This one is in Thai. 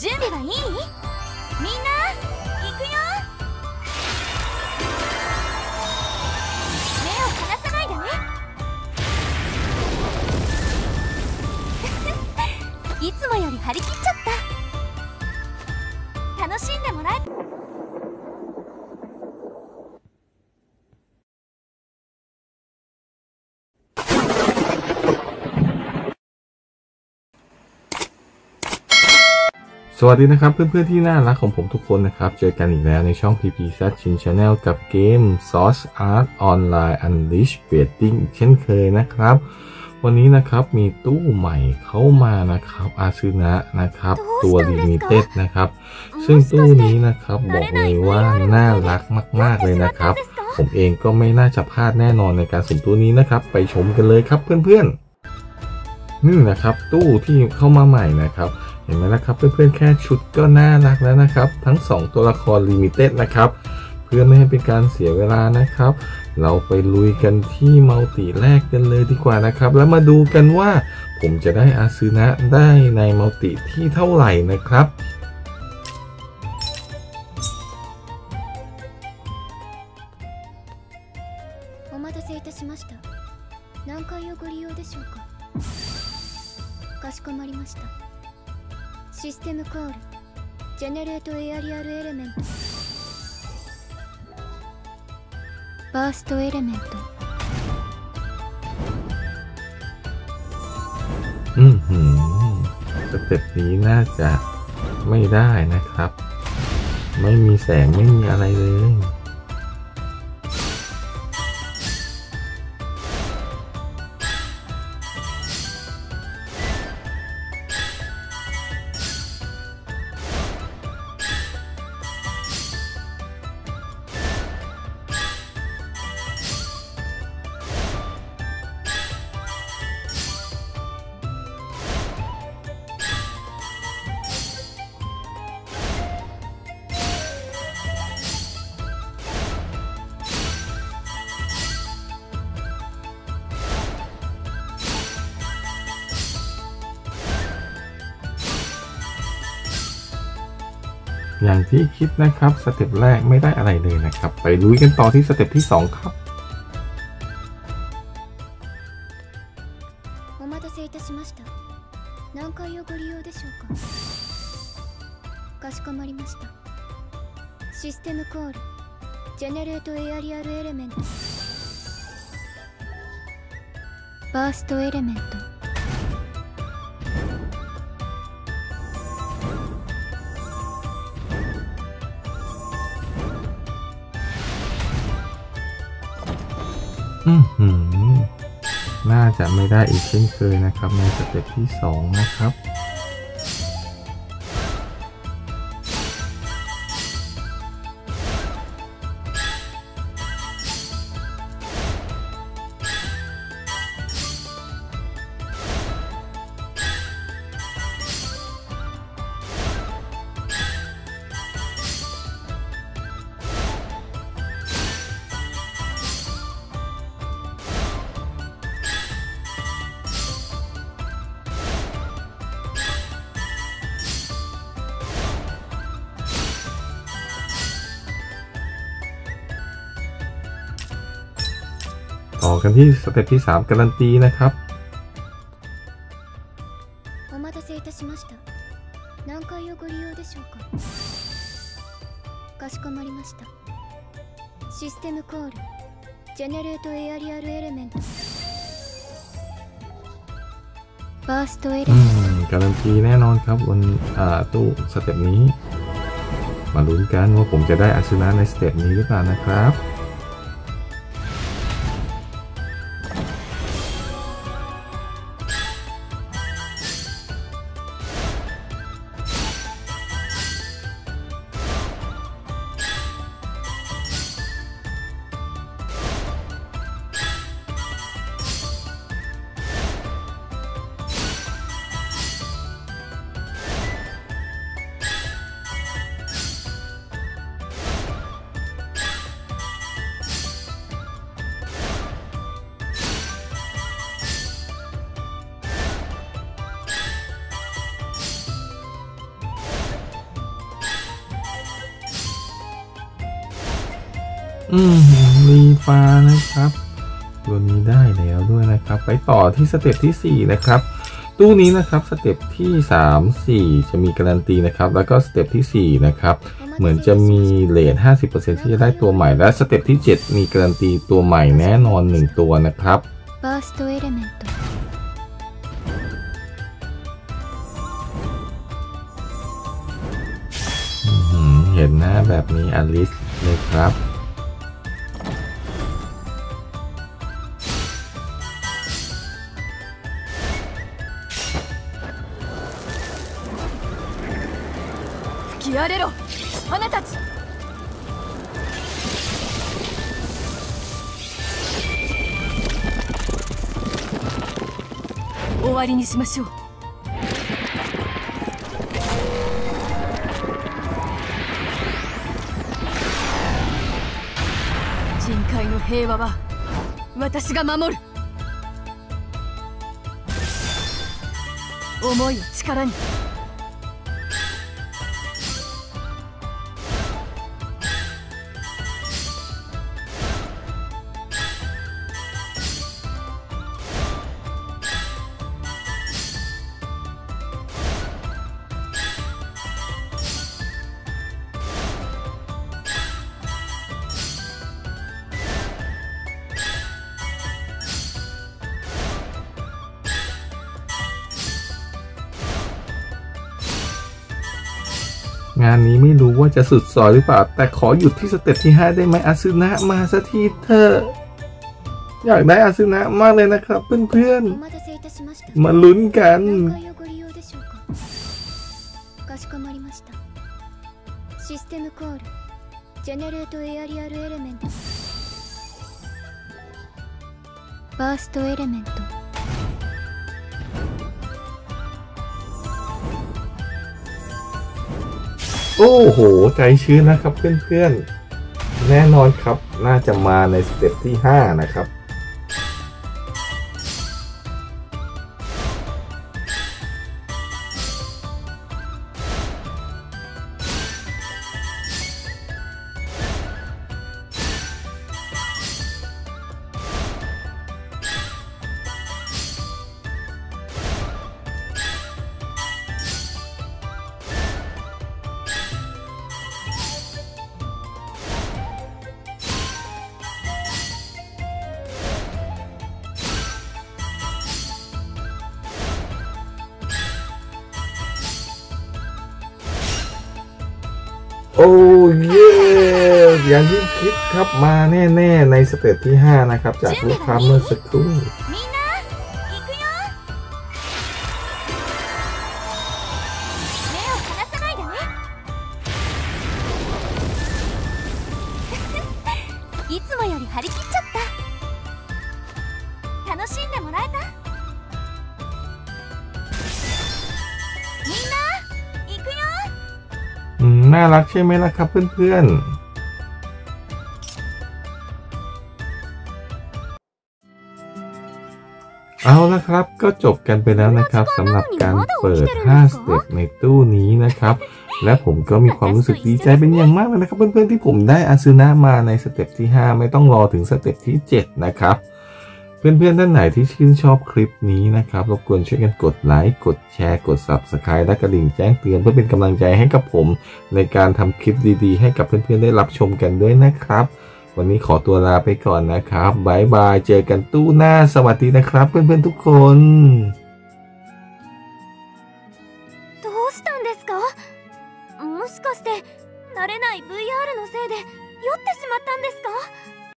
準備はいいみんな行くよ目を離さないでねいつもより張り切っちゃった。楽しんでもらえ。 สวัสดีนะครับเพื่อนๆที่น่ารักของผมทุกคนนะครับ เจอกันอีกแล้วในช่อง PP s a t Chin Channel กับเกม Source Art Online Unleash Betting เช่นเคยนะครับ วันนี้นะครับมีตู้ใหม่เข้ามานะครับอาซึนะนะครับ ตัว Limited นะครับ ซึ่งตู้นี้นะครับบอกเลยว่าน่ารักมาก ๆเลยนะครับ ผมเองก็ไม่น่าจะพลาดแน่นอนในการสุ่มตู้นี้นะครับ ไปชมกันเลยครับเพื่อนๆนี่นะครับตู้ที่เข้ามาใหม่นะครับ ห็นไหมนะครับ เพื่อนๆแค่ชุดก็น่ารักแล้วนะครับ ทั้ง 2 ตัวละครลิมิเต็ดนะครับ เพื่อไม่ให้เป็นการเสียเวลานะครับ เราไปลุยกันที่มัลติแรกกันเลยดีกว่านะครับ แล้วมาดูกันว่าผมจะได้อาซึนะได้ในมัลติที่เท่าไหร่นะครับ お待たせいたしました何回をご利用でしょうかかしこまりました システムコールジェネレートエアリアルエレメントバーストエレメント อืมหืมสเต็ปนี้น่าจะไม่ได้นะครับ ไม่มีแสงไม่มีอะไรเลย อย่างที่คิดนะครับ สเต็ปแรกไม่ได้อะไรเลยนะครับ ไปลุยกันต่อที่สเต็ปที่ 2 ครับ お待たせいたしました何回をご利用でしょうかかしこまりましたシステムコールジェネレートエアリアルエレメントバーストエレメント อือหือ น่าจะไม่ได้อีกเช่นเคยนะครับใน step ที่ 2 นะครับ อกันที่สเต็ปที่ 3 การันตีนะครับ お待たせいたしました何回をご利用でしょうかかしこまりましたシステムコールジェネレートエアリアルエレメントバーストエレ อื メン ม การันตีแน่นอนครับบนอ่าตู้สเต็ปนี้ มาลุ้นกันว่าผมจะได้อาซึนะในสเต็ปนี้หรือเปล่านะครับ อืมรีฟานะครับ ตัวนี้ได้แล้วด้วยนะครับ ไปต่อที่ step ที่ 4 นะครับ ตู้นี้นะครับ step ที่ 3 4 จะมีการันตีนะครับ แล้วก็ step ที่ 4 นะครับ เหมือนจะมี rate 50%ที่จะได้ตัวใหม่ และ step ที่ 7 มีการันตีตัวใหม่แน่นอน 1 ตัวนะครับเเห็นหน้าแบบนี้อลิสเลยครับ 吹き荒れろ。花たち。終わりにしましょう。人海の平和は私が守る。思いを力に。 งานนี้ไม่รู้ว่าจะสุดซอยหรือเปล่า แต่ขอหยุดที่สเต็ปที่ 5 ได้ไหมอาซึนะมาสักทีเถอะอยากได้อาซึนะมากเลยนะครับ เพื่อน お待たせいたしました ๆ มาลุ้นกัน 何回をご利用でしょうかかしこまりましたシステムコールジェネレートエアリアルエレメントバーストエレメント โอ้โห ใจชื้นนะครับเพื่อนๆ แน่นอนครับ น่าจะมาในสเต็ปที่ 5 นะครับ โอ้เย้อย่างที่คิดครับมาแน่ ๆ ใน step ที่ 5 นะครับ จากลูกค้าเมื่อสักครู่ น่ารักใช่ไหมล่ะครับเพื่อนๆเอาละครับก็จบกันไปแล้วนะครับสำหรับการเปิด 5 step ในตู้นี้นะครับ และผมก็มีความรู้สึกดีใจเป็นอย่างมากเลยนะครับ เพื่อนๆที่ผมได้อาซึนะมาใน step ที่ 5 ไม่ต้องรอถึง step ที่ 7 นะครับ เพื่อนๆท่านไหนที่ชื่นชอบคลิปนี้นะครับ รบกวนช่วยกันกดไลค์ กดแชร์ กด Subscribe และกระดิ่งแจ้งเตือนเพื่อเป็นกำลังใจให้กับผม ในการทำคลิปดีๆ ให้กับเพื่อนๆได้รับชมกันด้วยนะครับ วันนี้ขอตัวลาไปก่อนนะครับบายบาย เจอกันตู้หน้า สวัสดีนะครับ เพื่อนๆทุกคน